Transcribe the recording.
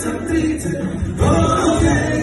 to breathe. Oh, yeah.